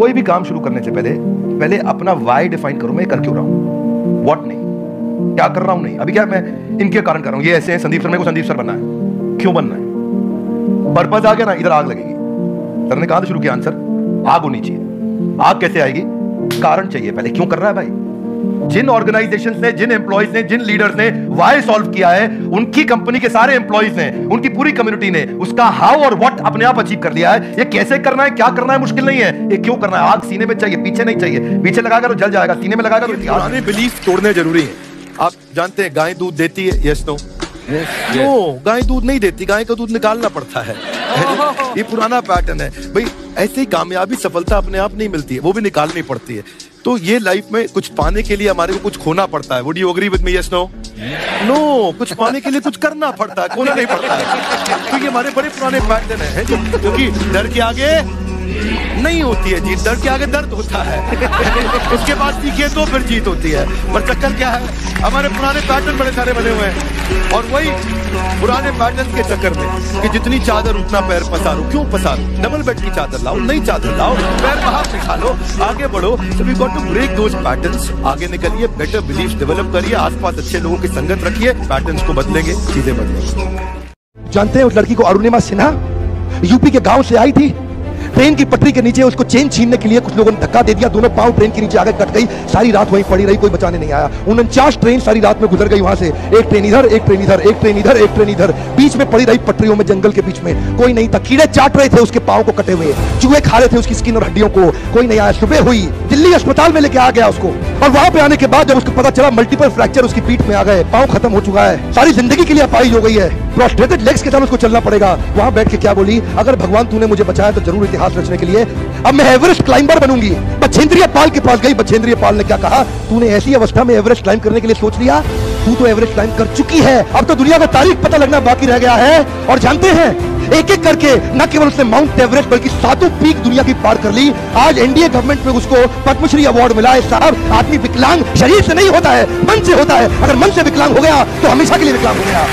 कोई भी काम शुरू करने से पहले पहले अपना वाई डिफाइन करो, मैं कर क्यों रहा हूँ? वॉट नहीं? क्या कर रहा हूँ नहीं? अभी क्या मैं इनके कारण कर रहा हूँ? ये ऐसे है, संदीप सर, मेरे को संदीप सर बनना है। क्यों बनना है? पर्पज आ गया ना, इधर आग लगेगी। सर ने कहा शुरू किया आंसर आग होनी चाहिए। आग कैसे आएगी? कारण चाहिए पहले। क्यों कर रहा है भाई? जिन ऑर्गेनाइजेशन ने जिन एम्प्लॉयज़ ने जिन लीडर्स ने वाई सॉल्व किया है उनकी कंपनी के सारे एम्प्लॉयज़ ने उनकी पूरी कम्युनिटी ने उसका हाउ और व्हाट अपने आप अचीव कर लिया है। ये कैसे करना है क्या करना है मुश्किल नहीं है। ये क्यों करना है? आग सीने में चाहिए पीछे नहीं चाहिए। पीछे लगाकर तो जल जाएगा सीने में लगाकर तो पुराने बिलीफ तोड़ने ज़रूरी है। आप जानते हैं गाय दूध देती है यस नो नो गाय दूध नहीं देती गाय का दूध निकालना पड़ता है। ये पुराना पैटर्न है। भाई ऐसे ही कामयाबी सफलता अपने आप नहीं मिलती है वो भी निकालनी पड़ती है। तो ये लाइफ में कुछ पाने के लिए हमारे को कुछ खोना पड़ता है। Would you agree with me yes no no कुछ पाने के लिए कुछ करना पड़ता है, खोना नहीं पड़ता है। तो ये हमारे बड़े पुराने पैटर्न है क्योंकि डर के आगे नहीं होती है जीत दर्द के आगे दर्द होता है। उसके बाद सीखे तो फिर जीत होती है। पर चक्कर क्या है? हमारे पुराने पैटर्न बड़े सारे बने हुए हैं। और वही पुराने पैटर्न के चक्कर में कि जितनी चादर उतना पैर पसारो। क्यों पसारो? डबल बेड की चादर लाओ, नई चादर लाओ, पैर बाहर निखा लो, आगे बढ़ो। तो we got to break those patterns आगे निकलिए बेटर बिलीफ डेवलप करिए, आसपास अच्छे लोगों की संगत रखिए पैटर्न्स को बदलेंगे, चीज़ें बदलेंगे। जानते हैं उस लड़की को अरुणिमा सिन्हा? यूपी के गाँव से आई थी। ट्रेन की पटरी के नीचे उसको चेन छीनने के लिए कुछ लोगों ने धक्का दे दिया। दोनों पाँव ट्रेन के नीचे आगे कट गई। सारी रात वहीं पड़ी रही, कोई बचाने नहीं आया। उनचास ट्रेन सारी रात में गुजर गई वहाँ से। एक ट्रेन इधर, एक ट्रेन इधर, एक ट्रेन इधर, एक ट्रेन इधर। बीच में पड़ी रही पटरियों में, जंगल के बीच में। कोई नहीं था। कीड़े चाट रहे थे उसके पाव को कटे हुए। चूहे खा रहे थे उसकी स्किन और हड्डियों को। कोई नहीं आया। सुबह हुई। दिल्ली अस्पताल में लेके आ गया उसको। और वहाँ पे आने के बाद जब उसको पता चला मल्टीपल फ्रैक्चर उसकी पीठ में आ गए, पाँव खत्म हो चुका है। सारी ज़िंदगी के लिए अपाई हो गई है। प्रोस्ट्रेटेड लेग्स के साथ उसको चलना पड़ेगा। वहाँ बैठ के क्या बोली? अगर भगवान तूने मुझे बचाया तो ज़रूर इतिहास रचने के लिए। अब मैं एवरेस्ट क्लाइंबर बनूँगी। बछेंद्रिय पाल के पास गई। बछेंद्रिय पाल ने क्या कहा? तूने ऐसी अवस्था में एवरेस्ट क्लाइंब करने के लिए सोच लिया? तू तो एवरेस्ट क्लाइंब कर चुकी है। अब तो दुनिया का तारीख पता लगना बाकी रह गया है। और जानते हैं एक एक करके, न केवल उसने माउंट एवरेस्ट बल्कि सातों पीक दुनिया की पार कर ली। आज एनडीए गवर्नमेंट में उसको पद्मश्री अवार्ड मिला है, साहब। आदमी विकलांग, शरीर से नहीं होता है, मन से होता है। अगर मन से विकलांग हो गया तो हमेशा के लिए विकलांग हो गया।